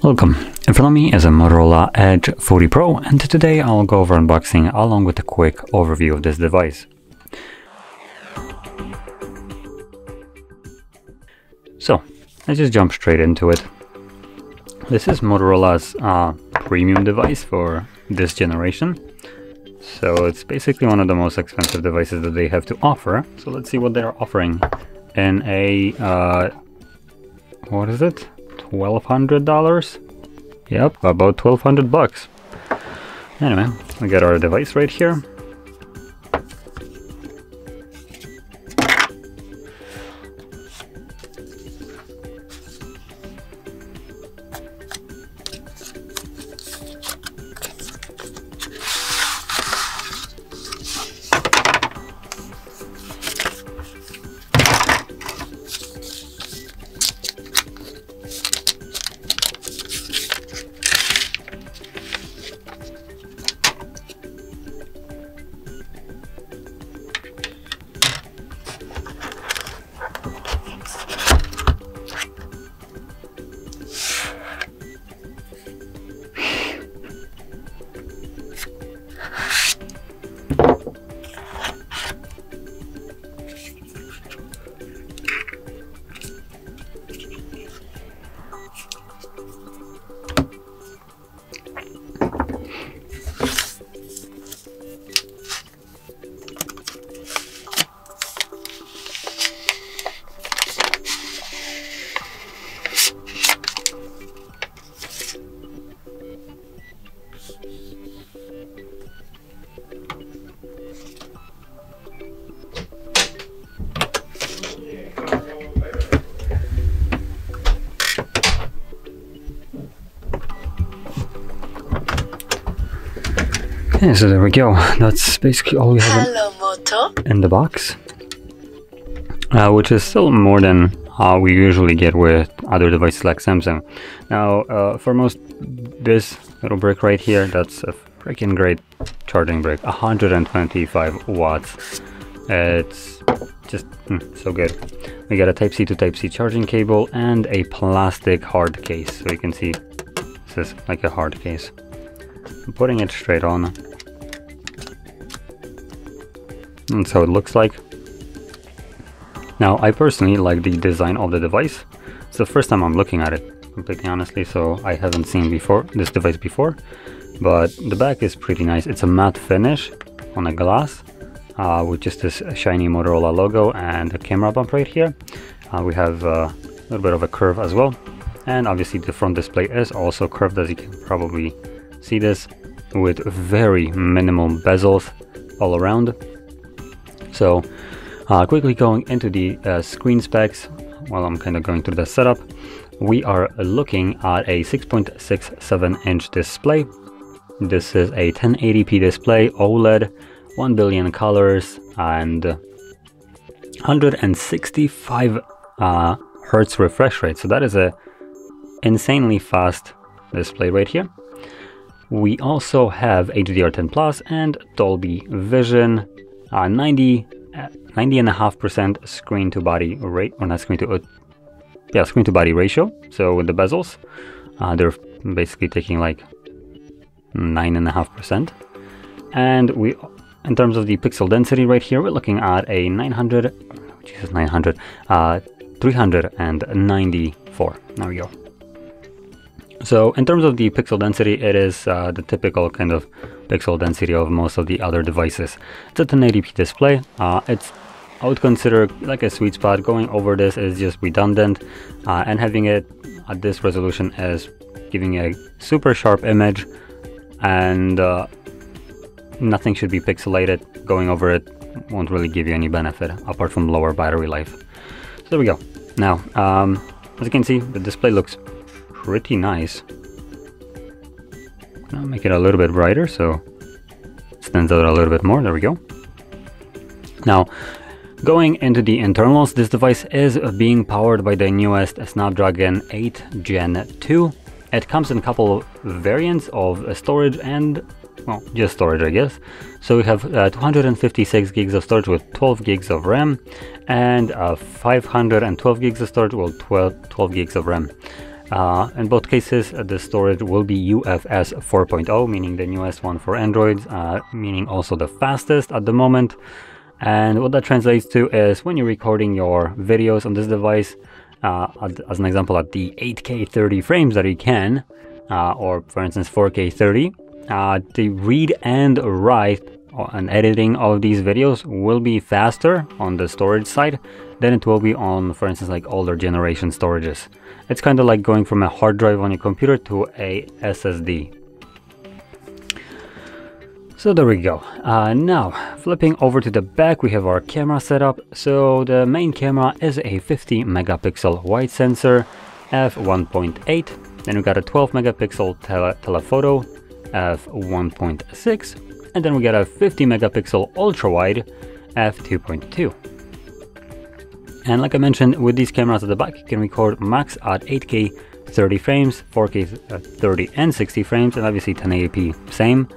Welcome. In front of me is a Motorola Edge 40 Pro and today I'll go over unboxing along with a quick overview of this device. So, let's just jump straight into it. This is Motorola's uh, premium device for this generation. So it's basically one of the most expensive devices that they have to offer. So let's see what they're offering in a, uh, what is it? $1,200? Yep, about 1200 bucks. Anyway, we got our device right here. Okay, so there we go. That's basically all we have Moto. in the box. Uh, which is still more than uh, we usually get with other devices like Samsung. Now, uh, for most, this little brick right here, that's a freaking great charging brick. 125 watts. It's just mm, so good. We got a Type-C to Type-C charging cable and a plastic hard case. So you can see this is like a hard case. I'm putting it straight on. That's so it looks like. Now, I personally like the design of the device. It's the first time I'm looking at it, completely honestly, so I haven't seen before this device before. But the back is pretty nice. It's a matte finish on a glass uh, with just this shiny Motorola logo and a camera bump right here. Uh, we have uh, a little bit of a curve as well. And obviously the front display is also curved as you can probably see this with very minimal bezels all around. So uh, quickly going into the uh, screen specs while I'm kind of going through the setup, we are looking at a 6.67 inch display. This is a 1080p display, OLED, 1 billion colors and 165 uh, hertz refresh rate. So that is a insanely fast display right here. We also have HDR10 Plus and Dolby Vision, uh, 90 90 and a half percent screen to body rate or not screen to uh, yeah screen to body ratio. So with the bezels uh, they're basically taking like nine and a half percent. And we in terms of the pixel density right here we're looking at a 900 Jesus 900 uh 394 there we go so in terms of the pixel density, it is uh, the typical kind of pixel density of most of the other devices. It's a 1080p display. Uh, it's I would consider like a sweet spot. Going over this is just redundant, uh, and having it at this resolution is giving a super sharp image, and uh, nothing should be pixelated. Going over it won't really give you any benefit apart from lower battery life. So there we go. Now, um, as you can see, the display looks pretty nice. I'll make it a little bit brighter so it stands out a little bit more. There we go. Now, going into the internals, this device is being powered by the newest Snapdragon 8 Gen 2. It comes in a couple of variants of storage and well, just storage, I guess. So we have uh, 256 gigs of storage with 12 gigs of RAM and uh, 512 gigs of storage with 12, 12 gigs of RAM. Uh, in both cases, uh, the storage will be UFS 4.0, meaning the newest one for Androids, uh, meaning also the fastest at the moment. And what that translates to is when you're recording your videos on this device, uh, as an example, at the 8K 30 frames that you can, uh, or for instance 4K 30, uh, the read and write and editing of these videos will be faster on the storage side than it will be on, for instance, like older generation storages. It's kind of like going from a hard drive on your computer to a SSD. So there we go. Uh, now, flipping over to the back, we have our camera setup. So the main camera is a 50 megapixel wide sensor, f1.8. Then we got a 12 megapixel tele telephoto, f1.6. And then we got a 50 megapixel ultra wide, f2.2. And like I mentioned, with these cameras at the back, you can record max at 8K 30 frames, 4K uh, 30 and 60 frames, and obviously 1080p same,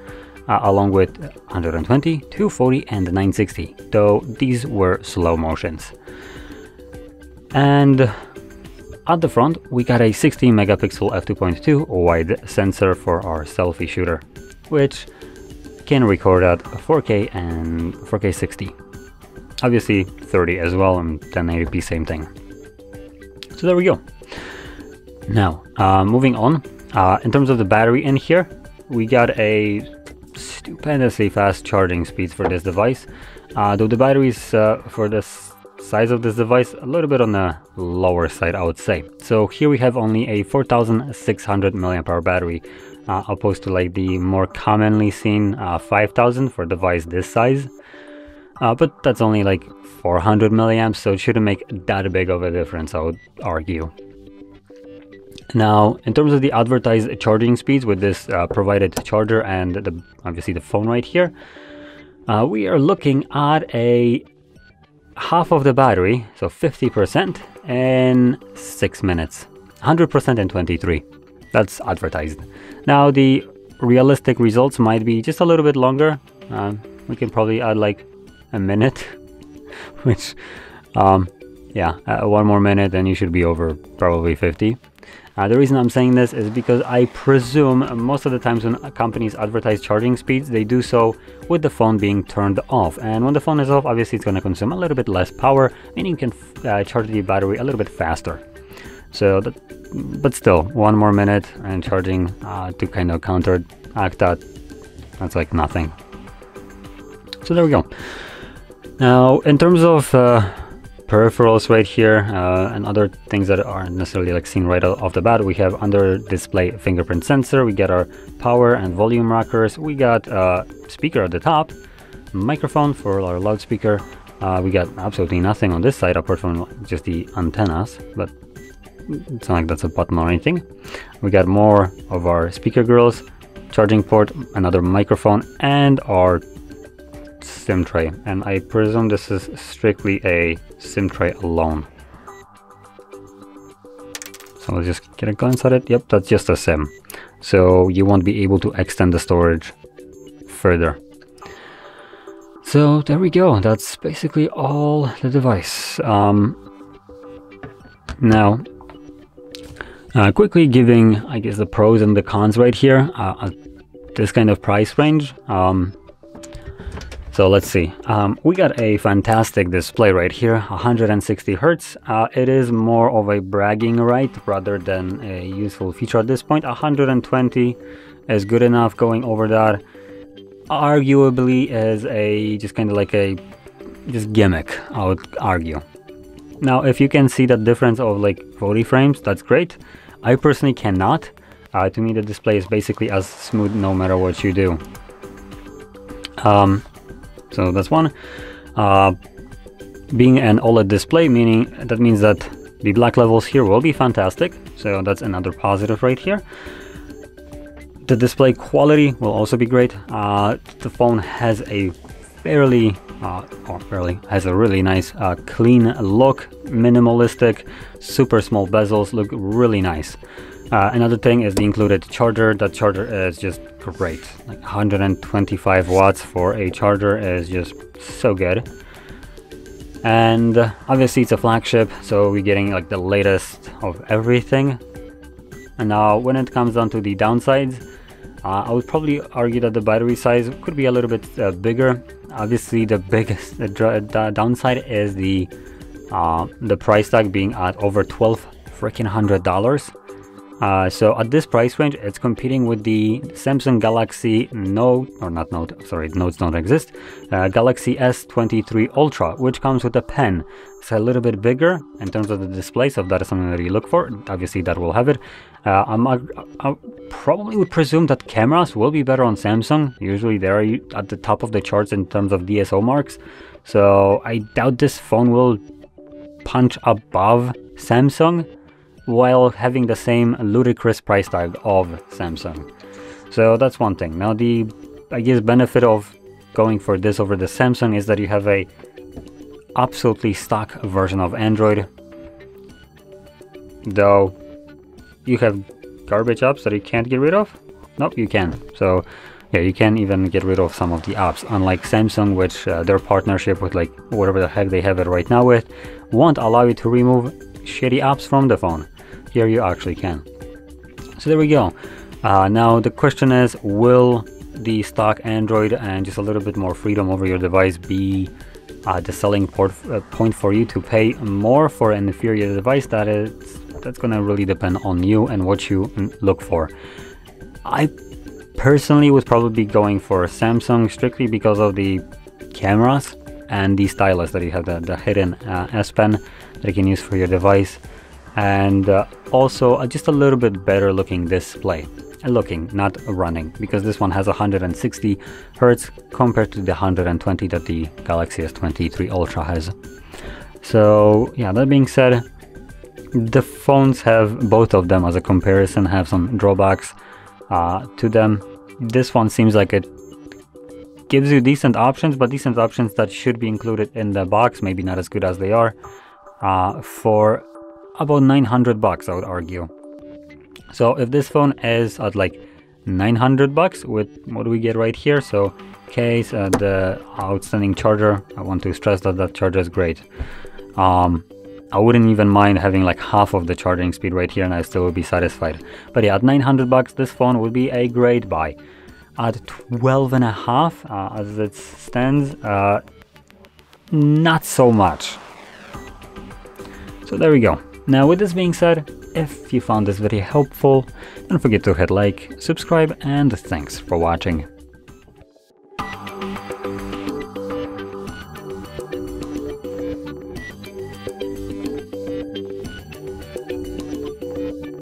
uh, along with 120, 240 and 960, though these were slow motions. And at the front, we got a 16 megapixel f2.2 wide sensor for our selfie shooter, which can record at 4K and 4K 60 obviously 30 as well and 1080p same thing. So there we go. Now uh, moving on uh, in terms of the battery in here we got a stupendously fast charging speeds for this device. Uh, though the batteries uh, for this size of this device a little bit on the lower side I would say. So here we have only a 4600 milliamp hour battery uh, opposed to like the more commonly seen uh, 5000 for a device this size uh, but that's only like 400 milliamps, so it shouldn't make that big of a difference, I would argue. Now, in terms of the advertised charging speeds with this uh, provided charger and the, obviously the phone right here, uh, we are looking at a half of the battery, so 50% in 6 minutes, 100% in 23. That's advertised. Now, the realistic results might be just a little bit longer. Uh, we can probably add like a minute, which, um, yeah, uh, one more minute and you should be over probably 50. Uh, the reason I'm saying this is because I presume most of the times when companies advertise charging speeds, they do so with the phone being turned off. And when the phone is off, obviously it's going to consume a little bit less power, meaning you can uh, charge the battery a little bit faster. So, that, but still, one more minute and charging uh, to kind of counteract that, that's like nothing. So there we go. Now, in terms of uh, peripherals right here uh, and other things that aren't necessarily like seen right off the bat, we have under display fingerprint sensor, we get our power and volume rockers, we got a uh, speaker at the top, microphone for our loudspeaker, uh, we got absolutely nothing on this side apart from just the antennas, but it's not like that's a button or anything. We got more of our speaker grills, charging port, another microphone, and our SIM tray, and I presume this is strictly a SIM tray alone. So let's just get a glance at it. Yep, that's just a SIM. So you won't be able to extend the storage further. So there we go. That's basically all the device. Um, now, uh, quickly giving, I guess, the pros and the cons right here. Uh, this kind of price range. Um, so let's see. Um, we got a fantastic display right here, 160 hertz. Uh, it is more of a bragging right rather than a useful feature at this point. 120 is good enough. Going over that, arguably, is a just kind of like a just gimmick. I would argue. Now, if you can see that difference of like 40 frames, that's great. I personally cannot. Uh, to me, the display is basically as smooth no matter what you do. Um, so that's one. Uh, being an OLED display, meaning that means that the black levels here will be fantastic. So that's another positive right here. The display quality will also be great. Uh, the phone has a fairly, uh, or fairly, has a really nice uh, clean look, minimalistic, super small bezels look really nice. Uh, another thing is the included charger. That charger is just great. Like 125 watts for a charger is just so good. And uh, obviously it's a flagship, so we're getting like the latest of everything. And now when it comes down to the downsides, uh, I would probably argue that the battery size could be a little bit uh, bigger. Obviously, the biggest the downside is the uh, the price tag being at over 12 freaking hundred dollars. Uh, so at this price range, it's competing with the Samsung Galaxy Note, or not Note, sorry, Notes don't exist, uh, Galaxy S23 Ultra, which comes with a pen. It's a little bit bigger in terms of the display, so if that is something that you look for, obviously that will have it. Uh, I'm, I, I probably would presume that cameras will be better on Samsung. Usually they're at the top of the charts in terms of DxOMarks. So I doubt this phone will punch above Samsung while having the same ludicrous price tag of Samsung. So that's one thing. Now the, I guess, benefit of going for this over the Samsung is that you have a absolutely stock version of Android. Though you have garbage apps that you can't get rid of? Nope, you can. So yeah, you can even get rid of some of the apps. Unlike Samsung, which uh, their partnership with like whatever the heck they have it right now with, won't allow you to remove shitty apps from the phone here you actually can. So there we go. Uh, now the question is, will the stock Android and just a little bit more freedom over your device be uh, the selling uh, point for you to pay more for an inferior device? That is, that's gonna really depend on you and what you look for. I personally would probably be going for Samsung strictly because of the cameras and the stylus that you have, the, the hidden uh, S Pen that you can use for your device and uh, also uh, just a little bit better looking display looking not running because this one has 160 hertz compared to the 120 that the Galaxy S23 Ultra has. So yeah that being said the phones have both of them as a comparison have some drawbacks uh, to them. This one seems like it gives you decent options but decent options that should be included in the box maybe not as good as they are. Uh, for about 900 bucks, I would argue. So if this phone is at like 900 bucks with what do we get right here? So case, uh, the outstanding charger. I want to stress that that charger is great. Um, I wouldn't even mind having like half of the charging speed right here and I still would be satisfied. But yeah, at 900 bucks, this phone would be a great buy. At 12 and a half, uh, as it stands, uh, not so much. So there we go. Now with this being said, if you found this video helpful, don't forget to hit like, subscribe and thanks for watching.